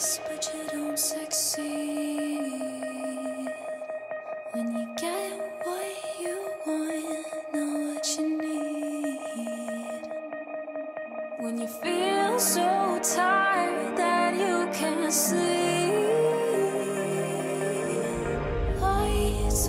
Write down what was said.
but you don't succeed. When you get what you want, not what you need. When you feel so tired that you can't sleep, lights.